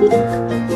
you.